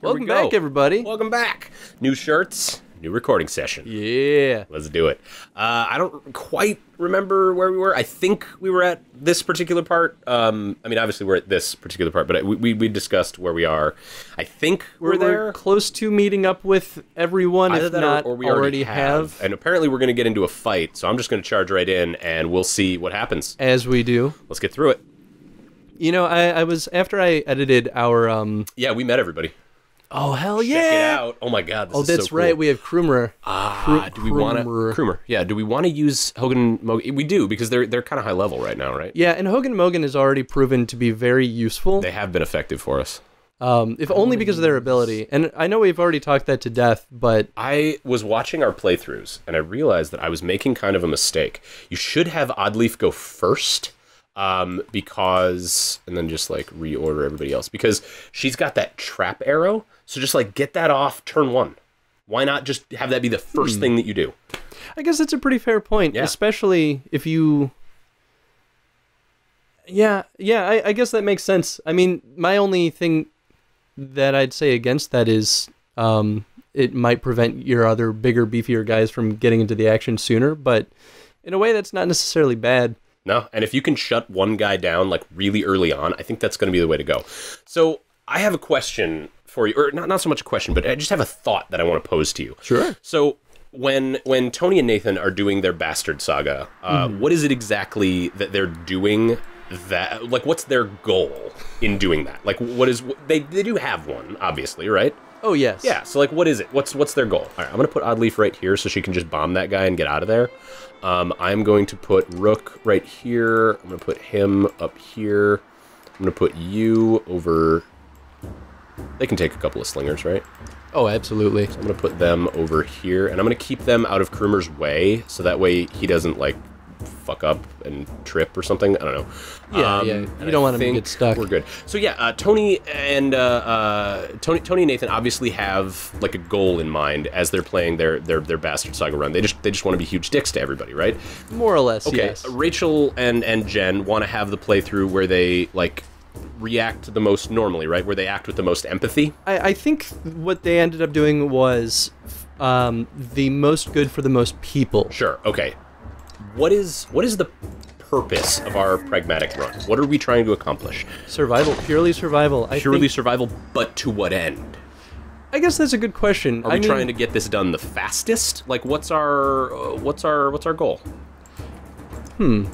Here Welcome go. back, everybody. Welcome back. New shirts, new recording session. Yeah. Let's do it. Uh, I don't quite remember where we were. I think we were at this particular part. Um, I mean, obviously we're at this particular part, but we, we, we discussed where we are. I think we're, We're, there. close to meeting up with everyone, Either if that not or, or we already, have, And apparently we're going to get into a fight, so I'm just going to charge right in and we'll see what happens. as we do. Let's get through it. You know, I, I was after I edited our um. Yeah, we met everybody. Oh hell yeah! Check it out. Oh my god, this Oh, is so that's cool. right. We have Krumr. Ah, do we want to Krumr. Krumr? Yeah, do we want to use Hogan? Mogan? We do because they're they're kind of high level right now, right? Yeah, and Hogan Mogan has already proven to be very useful. They have been effective for us. Um, if only because of their ability. And I know we've already talked that to death, but I was watching our playthroughs and I realized that I was making kind of a mistake. You should have Oddleif go first. Um, because and then just like reorder everybody else because she's got that trap arrow. So just like get that off turn one. Why not just have that be the first thing that you do? I guess that's a pretty fair point, Yeah. especially if you. Yeah, yeah, I, I guess that makes sense. I mean, my only thing that I'd say against that is um, it might prevent your other bigger, beefier guys from getting into the action sooner, but in a way, that's not necessarily bad. No, and if you can shut one guy down like really early on, I think that's going to be the way to go. So I have a question for you, or not not so much a question, but I just have a thought that I want to pose to you. Sure. So when when Tony and Nathan are doing their bastard saga, uh, what is it exactly that they're doing? That like, what's their goal in doing that? Like, what is they they do have one, obviously, right? Oh, yes. Yeah. So like, what is it? What's what's their goal? All right, I'm gonna put Oddleif right here so she can just bomb that guy and get out of there. Um, I'm going to put Rook right here. I'm gonna put him up here. I'm gonna put you over. They can take a couple of slingers, right? Oh, absolutely. I'm gonna put them over here, and I'm gonna keep them out of Krumr's way, so that way he doesn't like fuck up and trip or something. I don't know. Yeah, yeah. You don't I want him to get stuck. We're good. So yeah, uh, Tony and uh, uh, Tony, Tony and Nathan obviously have like a goal in mind as they're playing their their their bastard saga run. They just they just want to be huge dicks to everybody, right? More or less, Okay. yes. Rachel and and Jen want to have the playthrough where they like react the most normally, right? Where they act with the most empathy. I, I think what they ended up doing was um, the most good for the most people. Sure. Okay. What is what is the purpose of our pragmatic run? What are we trying to accomplish? Survival, purely survival. I Purely think, survival, but to what end? I guess that's a good question. Are I we mean, trying to get this done the fastest? Like, what's our uh, what's our what's our goal? Hmm.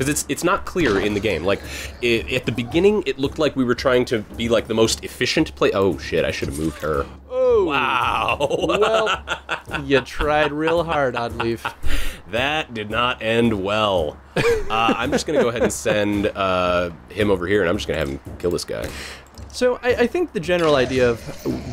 Because it's it's not clear in the game. Like, i at the beginning, it looked like we were trying to be like the most efficient play. Oh shit! I should have moved her. Oh, Wow. well, you tried real hard, Oddleif. That did not end well. Uh, I'm just gonna go ahead and send uh, him over here, and I'm just gonna have him kill this guy. So I, I think the general idea of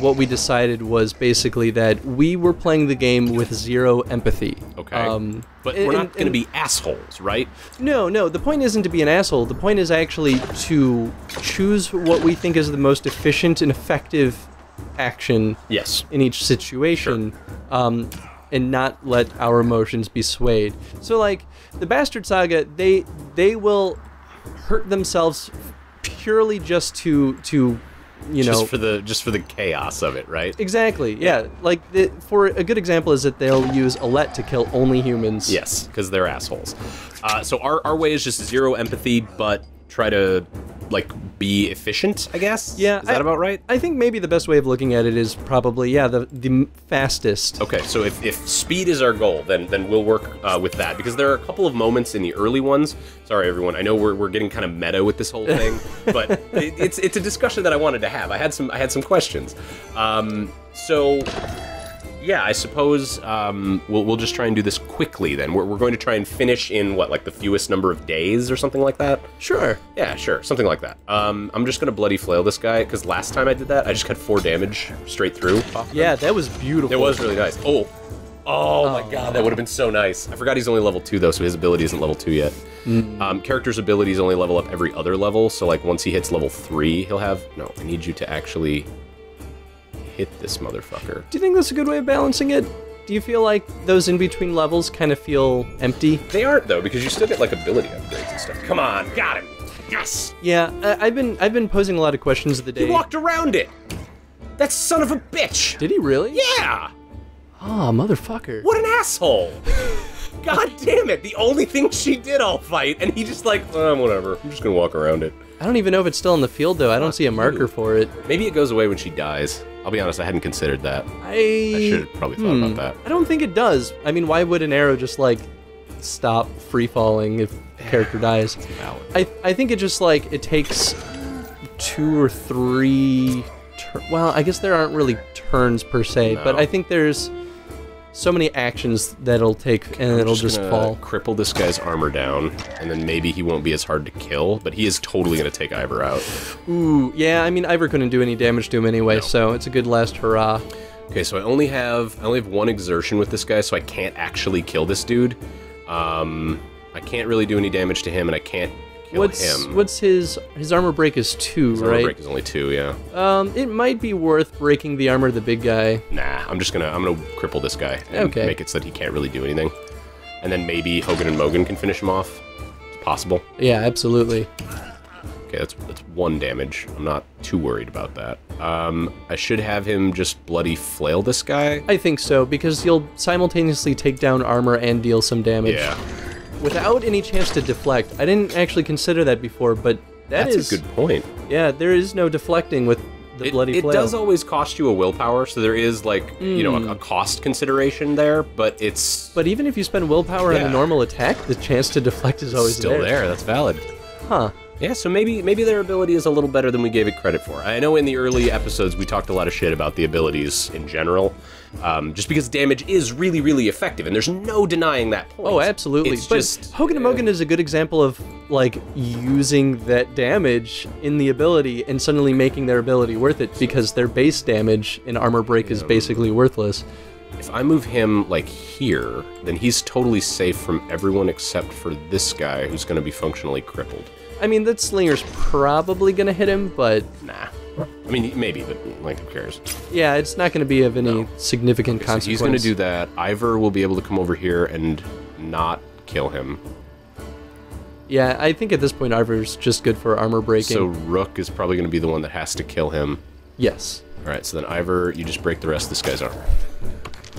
what we decided was basically that we were playing the game with zero empathy. Okay. Um, but and- we're not gonna be assholes, right? No, no. The point isn't to be an asshole. The point is actually to choose what we think is the most efficient and effective action Yes. in each situation um, and not let our emotions be swayed so like the bastard saga they they will hurt themselves purely just to to you know Just for the just for the chaos of it, right? exactly yeah, like the, for a good example is that they'll use Alette to kill only humans Yes, because they're assholes. Uh, so our, our way is just zero empathy, but try to like be efficient. I guess. Yeah, Is that I- about right? I think maybe the best way of looking at it is probably yeah the the fastest Okay, so if, if speed is our goal, then then we'll work uh, with that because there are a couple of moments in the early ones. Sorry, everyone. I know we're, we're getting kind of meta with this whole thing, but it, it's it's a discussion that I wanted to have. I had some I had some questions. Um, so yeah, I suppose um, we'll we'll just try and do this quickly. Then we're we're going to try and finish in what like the fewest number of days or something like that. sure Yeah, sure, something like that. Um, I'm just gonna bloody flail this guy because last time I did that, I just got four damage straight through. yeah that was beautiful It was really nice. Oh. Oh my god, that would have been so nice. I forgot he's only level 2 though, so his ability isn't level 2 yet. Um, character's abilities only level up every other level, so like once he hits level 3, he'll have... No, I need you to actually hit this motherfucker. Do you think that's a good way of balancing it? Do you feel like those in between levels kind of feel empty? They aren't though, because you still get like ability upgrades and stuff. Come on, got him! Yes! Yeah, I, I've been I've been posing a lot of questions of the He day. walked around it! That son of a bitch! Did he really? Yeah! Oh, motherfucker. What an asshole! God damn it! The only thing she did all fight, and he just like, uh, whatever. I'm just gonna walk around it. I don't even know if it's still in the field though. I don't see a marker for it. Maybe it goes away when she dies. I'll be honest, I hadn't considered that. I, I should have probably thought Hmm. about that. I don't think it does. I mean, why would an arrow just like stop free falling if the character dies? I I think it just like it takes two or three. Tur- well, I guess there aren't really turns per se, but I think there's so many actions that it'll take and I'm it'll just, gonna fall. Cripple this guy's armor down, and then maybe he won't be as hard to kill. But he is totally gonna take Iver out. Ooh, yeah. I mean, Iver couldn't do any damage to him anyway, so it's a good last hurrah. Okay, so I only have I only have one exertion with this guy, so I can't actually kill this dude. Um, I can't really do any damage to him, and I can't kill What's him. what's his his armor break is two, His armor break is only two, yeah. Um, it might be worth breaking the armor of the big guy. Nah, I'm just gonna I'm gonna cripple this guy and Okay. make it so that he can't really do anything. And then maybe Hogan and Mogan can finish him off. It's possible. Yeah, absolutely. Okay, that's that's one damage. I'm not too worried about that. Um, I should have him just bloody flail this guy. I think so because you'll simultaneously take down armor and deal some damage Yeah, without any chance to deflect. I didn't actually consider that before, but that that's is a good point. yeah. There is no deflecting with the It, bloody it flail. does always cost you a willpower, so there is like you know a, hmm. a cost consideration there, but it's but even if you spend willpower on a normal attack, the chance to deflect is always still there. That's valid. Huh. Yeah, so maybe maybe their ability is a little better than we gave it credit for. I know in the early episodes we talked a lot of shit about the abilities in general, um, just because damage is really really effective, and there's no denying that point. Oh, absolutely. It's but just Hogan and Mogan is a good example of like using that damage in the ability and suddenly making their ability worth it because their base damage in armor break is basically worthless. if I move him like here, then he's totally safe from everyone except for this guy who's going to be functionally crippled. I mean, that slinger's probably gonna hit him, but Nah. I mean, maybe, but like, who cares? yeah, it's not gonna be of any significant So consequence. he's going to do that. Iver will be able to come over here and not kill him. Yeah, I think at this point Iver's just good for armor breaking. So Rook is probably going to be the one that has to kill him. yes. All right, so then Iver, you just break the rest of this guy's armor.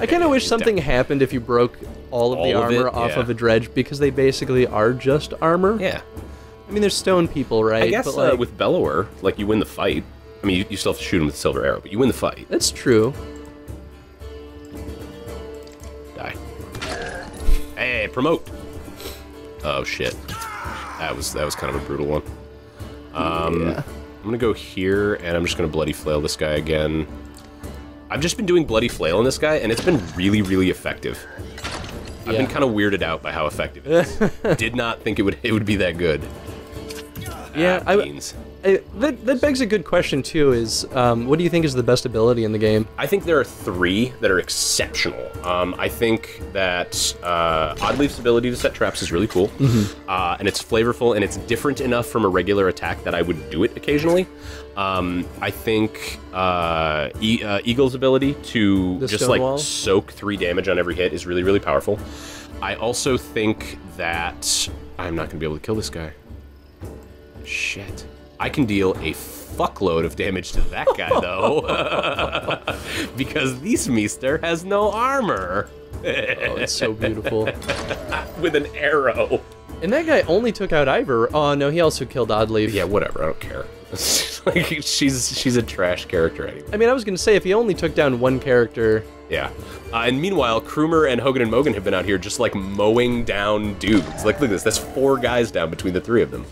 I kind of wish something happened if you broke all of the All of armor it? off Yeah. of a dredge because they basically are just armor. Yeah. I mean, they're stone people, right? I guess but like, uh, with Bellower, like you win the fight. I mean, you, you still have to shoot him with the silver arrow, but you win the fight. that's true. Die. Hey, promote. Oh shit. That was that was kind of a brutal one. Um, Yeah. I'm gonna go here, and I'm just gonna bloody flail this guy again. I've just been doing bloody flail on this guy, and it's been really, really effective. I've been kind of weirded out by how effective it is. Did not think it would it would be that good. Yeah, Ah, I-. I, that, that begs a good question too. Is um, what do you think is the best ability in the game? I think there are three that are exceptional. Um, I think that uh, Oddleif's ability to set traps is really cool, uh, and it's flavorful and it's different enough from a regular attack that I would do it occasionally. Um, I think uh, e- uh, Egil's ability to The just like wall? soak three damage on every hit is really really powerful. I also think that I'm not going to be able to kill this guy. Shit. I can deal a fuckload of damage to that guy, though. because this Meester has no armor. Oh, it's so beautiful. With an arrow. and that guy only took out Iver. Oh no, he also killed Oddleif. Yeah, whatever. I don't care. like, she's she's a trash character anyway. I mean, I was gonna say if he only took down one character, Yeah. Uh, and meanwhile, Krumr and Hogan and Mogan have been out here just like mowing down dudes. Like, look at this. That's four guys down between the three of them.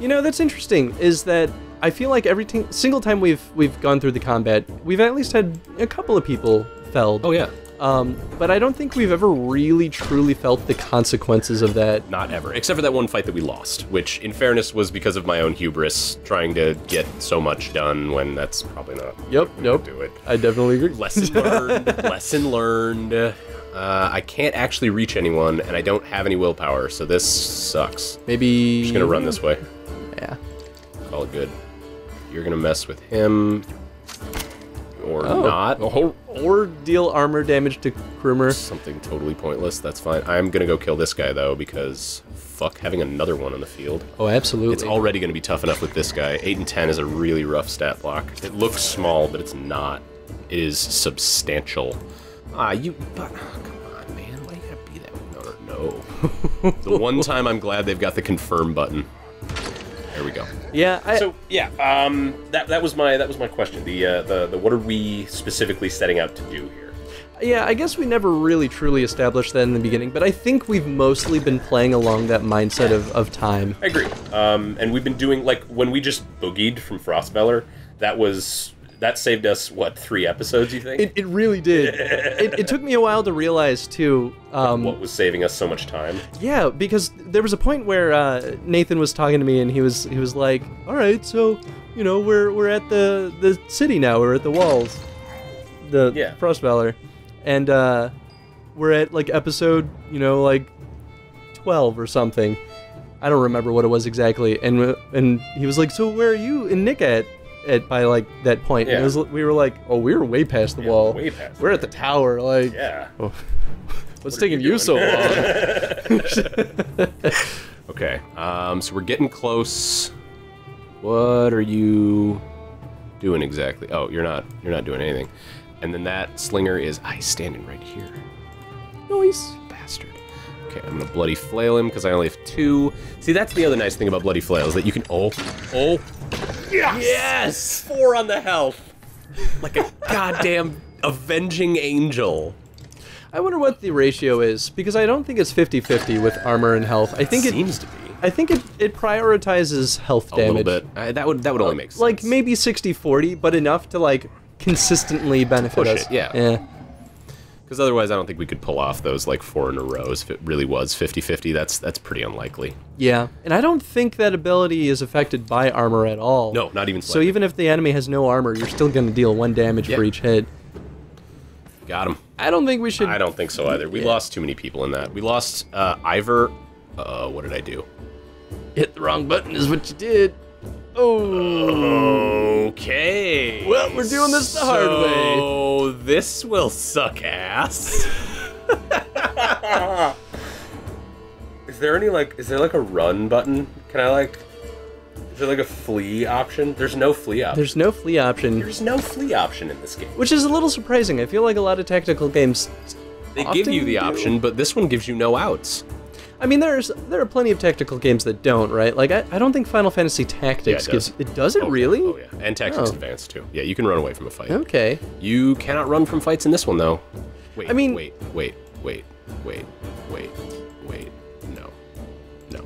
you know, that's interesting. Is that I feel like every t- single time we've we've gone through the combat, we've at least had a couple of people felled. Oh, yeah. Um, but I don't think we've ever really truly felt the consequences of that. Not ever. Except for that one fight that we lost, which, in fairness, was because of my own hubris trying to get so much done when that's probably not. Yep, nope. Do it. I definitely agree. Lesson learned. lesson learned. Uh, I can't actually reach anyone, and I don't have any willpower, so this sucks. Maybe. just gonna run this way. Yeah. Call it good. You're gonna mess with him, or Oh. not. Oh, or deal armor damage to Krumr. Something totally pointless. That's fine. I'm gonna go kill this guy though because fuck having another one on the field. Oh, absolutely. It's already gonna be tough enough with this guy. Eight and ten is a really rough stat block. It looks small, but it's not. It is substantial. Ah, you. But come on, man. Why you gotta be that? No, no. the one time I'm glad they've got the confirm button. There we go. yeah, I, So yeah, um, that that was my that was my question. The uh, the the what are we specifically setting out to do here? yeah, I guess we never really truly established that in the beginning, but I think we've mostly been playing along that mindset of, of time. I agree. Um, and we've been doing like when we just boogied from Frostvellr, that was that saved us what three episodes? You think? It, it really did. it, it took me a while to realize too. Um, what was saving us so much time? Yeah, because there was a point where uh, Nathan was talking to me, and he was he was like, "All right, so you know we're we're at the the city now. We're at the walls, the Yeah. Frostvellr, and uh, we're at like episode you know like twelve or something. I don't remember what it was exactly. And uh, and he was like, "So where are you and Nick at?" At by like that point, Yeah. was, we were like, "Oh, we were way past the wall. way past we're at the tower. Like, Yeah. what's are taking you you so long?" Okay. Um, so we're getting close. What are you doing exactly? Oh, you're not. You're not doing anything. And then that slinger is I standing right here. Noise, bastard. Okay, I'm gonna bloody flail him because I only have two. See, that's the other nice thing about bloody flails is that you can. Oh, oh, yes, yes, four on the health, like a goddamn avenging angel. I wonder what the ratio is because I don't think it's 50-50 with armor and health. I think it seems to be I think it, it prioritizes health a damage. little bit. I, that would that would only uh, make sense. Like maybe 60-40, but enough to like consistently benefit Push us. it, yeah. Yeah. Because otherwise, I don't think we could pull off those like four in a row. If it really was 50-50, that's that's pretty unlikely. Yeah. And I don't think that ability is affected by armor at all. No, not even. So even if the enemy has no armor, you're still going to deal one damage for each hit. got him. I don't think we should I don't think so either. We Yeah. lost too many people in that. We lost uh, Iver. Uh, what did I do? hit the wrong button is what you did. Oh. Okay. Well, we're doing this the hard way. So this will suck ass. is there any like? Is there like a run button? Can I like? Is there like a flee option? There's no flee option. There's no flee option, There's no flee option in this game. which is a little surprising. I feel like a lot of tactical games They give you the do. option, but this one gives you no outs. I mean, there's there are plenty of tactical games that don't, right? Like I, I don't think Final Fantasy Tactics Yeah, it gives does. it. Does it Oh, really? Oh yeah, and Tactics Oh. Advanced too. Yeah, you can run away from a fight. Okay. You cannot run from fights in this one though. Wait. I mean- wait, wait, wait, wait, wait, wait. No, no.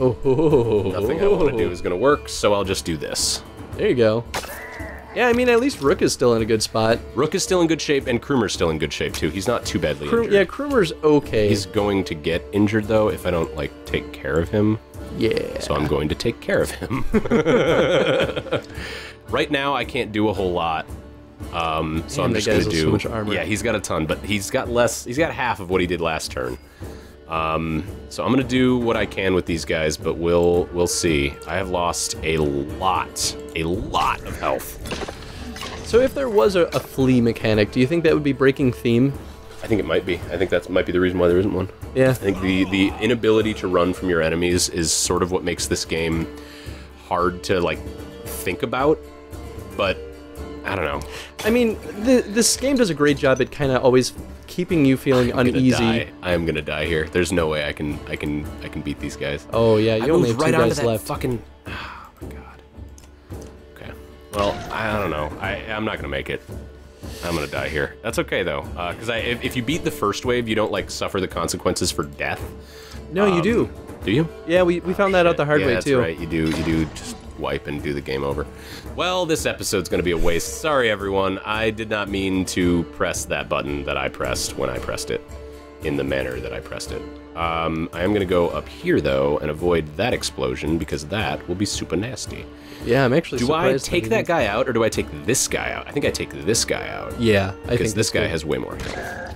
Oh. Nothing I want to do is going to work, so I'll just do this. There you go. Yeah, I mean, at least Rook is still in a good spot. Rook is still in good shape, and Krumr's still in good shape too. He's not too badly Krum, injured. yeah, Krumr's okay. He's going to get injured though if I don't like take care of him. yeah. So I'm going to take care of him. right now, I can't do a whole lot. Um, so Man, I'm just going to so do. much armor. Yeah, he's got a ton, but he's got less. He's got half of what he did last turn. Um, so I'm going to do what I can with these guys, but we'll we'll see. I have lost a lot, a lot of health. So if there was a, a flee mechanic, do you think that would be breaking theme? I think it might be. I think that might be the reason why there isn't one. Yeah. I think the the inability to run from your enemies is sort of what makes this game hard to like think about. But I don't know. I mean, the, this game does a great job at kind of always keeping you feeling I'm uneasy. I am gonna die here. There's no way I can I can I can beat these guys. Oh yeah, you I only have two right onto guys left. fucking. Oh my god. Okay. Well, I don't know. I I'm not gonna make it. I'm gonna die here. That's okay though, because I if, if you beat the first wave, you don't like suffer the consequences for death. no, you Um, do. Do you? Yeah, we, we found that out the hard yeah, way that's too. right. You do. You do just wipe and do the game over. Well, this episode's going to be a waste. Sorry, everyone. I did not mean to press that button that I pressed when I pressed it in the manner that I pressed it. Um, I am going to go up here though and avoid that explosion because that will be super nasty. Yeah, I'm actually. Do I take he that guy out or do I take this guy out? I think I take this guy out Yeah, I because this guy too. has way more health.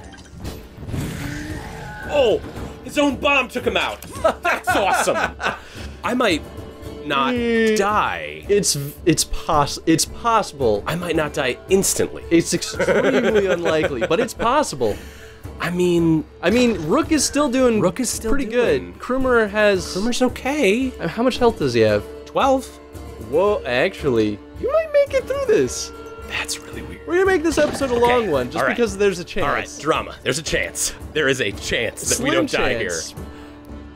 Oh, his own bomb took him out. That's awesome. I might not Eh. die. It's it's poss it's possible. I might not die instantly. It's extremely unlikely, but it's possible. I mean, I mean, Rook is still doing Rook is still pretty doing. good. Krumr has Krumr's okay. Uh, How much health does he have? 12? Whoa, actually, you might make it through this. That's really weird. We're gonna make this episode a long one, just right. because there's a chance. All right, drama. There's a chance. There is a chance that we don't die here.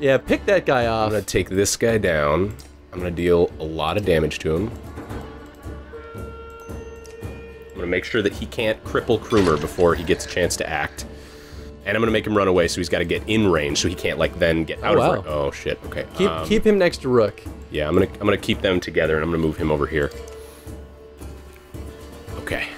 Yeah, pick that guy off. I'm gonna take this guy down. I'm gonna deal a lot of damage to him. I'm gonna make sure that he can't cripple Krumr before he gets a chance to act. And I'm gonna make him run away, so he's got to get in range, so he can't like then get out wow. of range. Oh shit. Okay. Keep um, keep him next to Rook. Yeah, I'm gonna I'm gonna keep them together, and I'm gonna move him over here. Okay.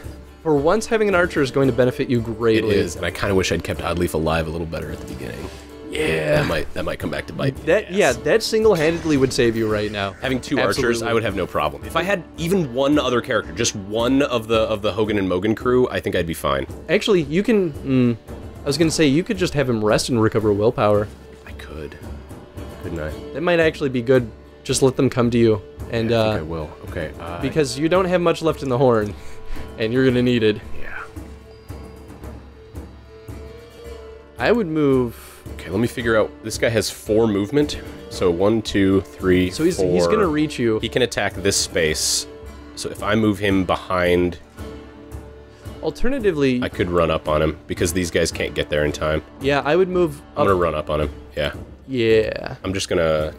For once, having an archer is going to benefit you greatly. It is, and I kind of wish I'd kept Oddleif alive a little better at the beginning. Yeah, that might that might come back to bite. me That yeah, that single-handedly would save you right now. Having two archers, I would have no problem. If I had even one other character, just one of the of the Hogan and Mogan crew, I think I'd be fine. Actually, you can. Mm, I was gonna say you could just have him rest and recover willpower. I could, couldn't I? That might actually be good. Just let them come to you, and I think I uh, will. Okay. Uh, because you don't have much left in the horn, and you're gonna need it. yeah. I would move. Okay, let me figure out. This guy has four movement, so one, two, three, So he's he's gonna reach you. He can attack this space. So if I move him behind, Alternatively, I could run up on him because these guys can't get there in time. yeah, I would move I'm up. gonna run up on him. Yeah. Yeah, I'm just gonna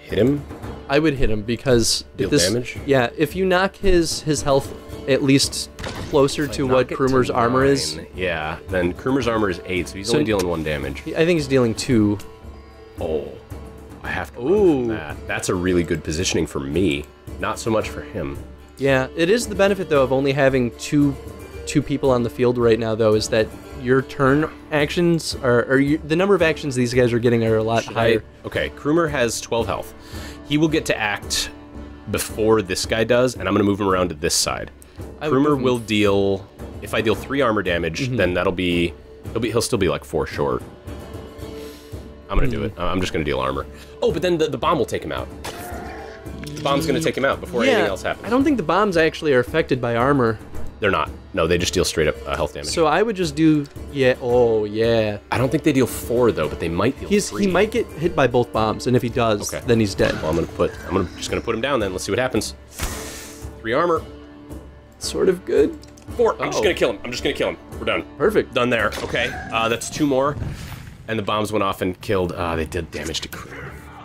hit him. I would hit him because Deal this, damage? Yeah, if you knock his his health at least closer to what Krumr's to armor is. Yeah, then Krumr's armor is eight, so he's So- only dealing one damage. I think he's dealing two. Oh, I have to Ooh. that. That's a really good positioning for me. Not so much for him. Yeah, it is the benefit though of only having two two people on the field right now though is that your turn actions are or the number of actions these guys are getting are a lot Should higher. I- okay, Krumr has 12 health. He will get to act before this guy does, and I'm going to move him around to this side. Mm-hmm. will deal. If I deal three armor damage, then that'll be he'll be he'll still be like four short. I'm gonna do Hmm. it. I'm just gonna deal armor. Oh, but then the, the bomb will take him out. The bomb's gonna take him out before anything else happens. I don't think the bombs actually are affected by armor. They're not. No, they just deal straight up uh, health damage. So I would just do yeah. Oh yeah. I don't think they deal four though, but they might deal He's three. he might get hit by both bombs, and if he does, Okay. then he's dead. Well, I'm gonna put. I'm gonna just gonna put him down then. Let's see what happens. Three armor. Sort of good. Four. I'm just Oh. gonna kill him. I'm just gonna kill him. We're done. Perfect. Done there. Okay. Uh, that's two more. And the bombs went off and killed. Uh, they did damage to crew.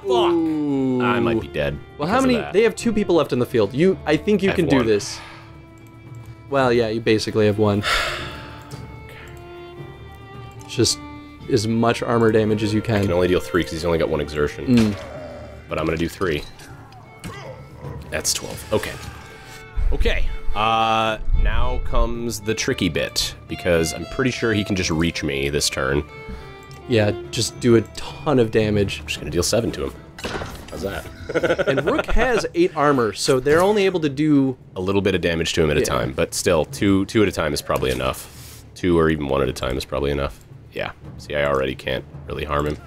Fuck. I might be dead. Well, how many? They have two people left in the field. You, I think you I can have do this. Well, yeah, you basically have one. Just as much armor damage as you I can can. only deal three because he's only got one exertion. Mm. But I'm gonna do three. That's twelve. Okay. Okay. Uh, now comes the tricky bit because I'm pretty sure he can just reach me this turn. Yeah, just do a ton of damage. I'm just gonna deal seven to him. How's that? And Rook has eight armor, so they're only able to do. a little bit of damage to him at a time, but still, two two at a time is probably enough. Two or even one at a time is probably enough. Yeah. See, I already can't really harm him.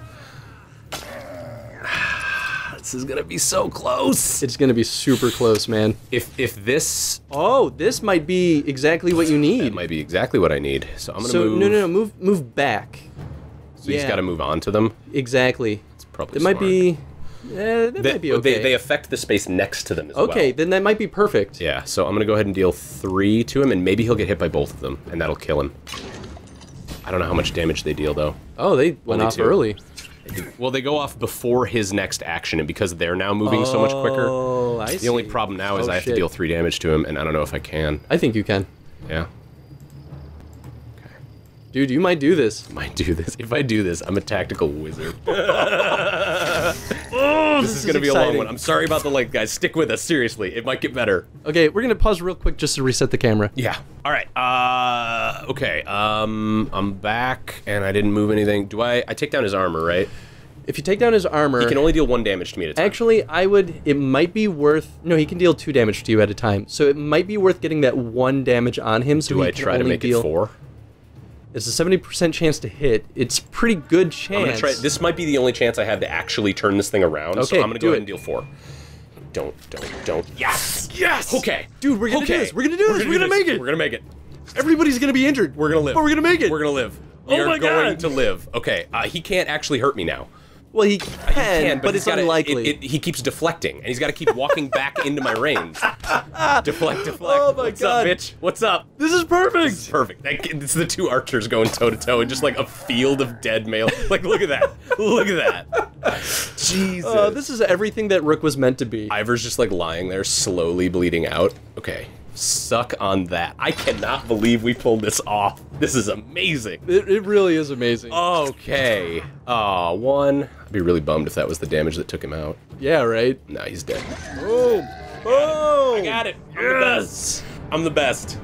this is gonna be so close. It's gonna be super close, man. If if this Oh, this might be exactly what you need. that might be exactly what I need, so I'm gonna so move. no, no, no, move, move back. So he's got to move on to them. Exactly. It's probably It might be. Eh, that They, might be okay. they, they affect the space next to them as well. okay, then that might be perfect. Yeah, so I'm gonna go ahead and deal three to him, and maybe he'll get hit by both of them, and that'll kill him. I don't know how much damage they deal though. Oh, they went Only off two. early. Well, they go off before his next action, and because they're now moving so much quicker, Oh, I see. the only problem now is Oh, I have shit. to deal three damage to him, and I don't know if I can. I think you can. Yeah, Dude, you might do this. I might do this. If I do this, I'm a tactical wizard. Oh, this, is gonna be a long one. I'm sorry about the length, guys. Stick with us. Seriously, it might get better. Okay, we're gonna pause real quick just to reset the camera. Yeah. All right. Uh. Okay. Um. I'm back, and I didn't move anything. Do I? I take down his armor, right? If you take down his armor, He can only deal one damage to me at a time. actually, I would. It might be worth. No, he can deal two damage to you at a time. So it might be worth getting that one damage on him. So do he I can try to only make deal, it four? It's a seventy percent chance to hit. It's pretty good chance. I'm gonna try. This might be the only chance I have to actually turn this thing around. Okay, so I'm gonna go it. ahead and deal four. Don't, don't, don't. Yes, yes. Okay, Dude, we're gonna do okay. this. We're gonna do this. We're do gonna make it. We're gonna make it. Everybody's gonna be injured. We're gonna live. But we're gonna make it. We're gonna live. We Oh are my going God. to live. Okay, uh, he can't actually hurt me now. Well, he can, He can, but, he's it's gotta- unlikely. It, it, he keeps deflecting, and he's got to keep walking back into my range. deflect, deflect. Oh my What's God. up, bitch? What's up? this is perfect. It's perfect. That, it's the two archers going toe to toe in just like a field of dead male. Like, look at that. Look at that. Jesus. Uh, this is everything that Rook was meant to be. Iver's just like lying there, slowly bleeding out. Okay. Suck on that. I cannot believe we pulled this off. This is amazing. It, it really is amazing. Okay. Aw, one. I'd be really bummed if that was the damage that took him out. yeah, right. Nah, he's dead. Boom. Oh, I got it. I'm the best. I'm the best.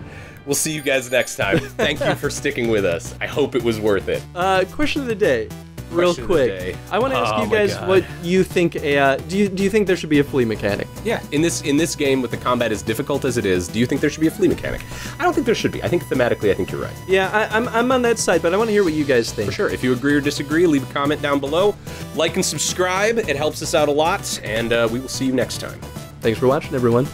We'll see you guys next time. Thank you for sticking with us. I hope it was worth it. Uh, question of the day, real Question of the quick. I want to ask Oh you guys God. what you think. A, uh, do you do you think there should be a flee mechanic? Yeah, in this in this game with the combat as difficult as it is, do you think there should be a flee mechanic? I don't think there should be. I think thematically, I think you're right. Yeah, I, I'm I'm on that side, but I want to hear what you guys think. For sure. If you agree or disagree, leave a comment down below. Like and subscribe. It helps us out a lot, and uh, we will see you next time. Thanks for watching, everyone.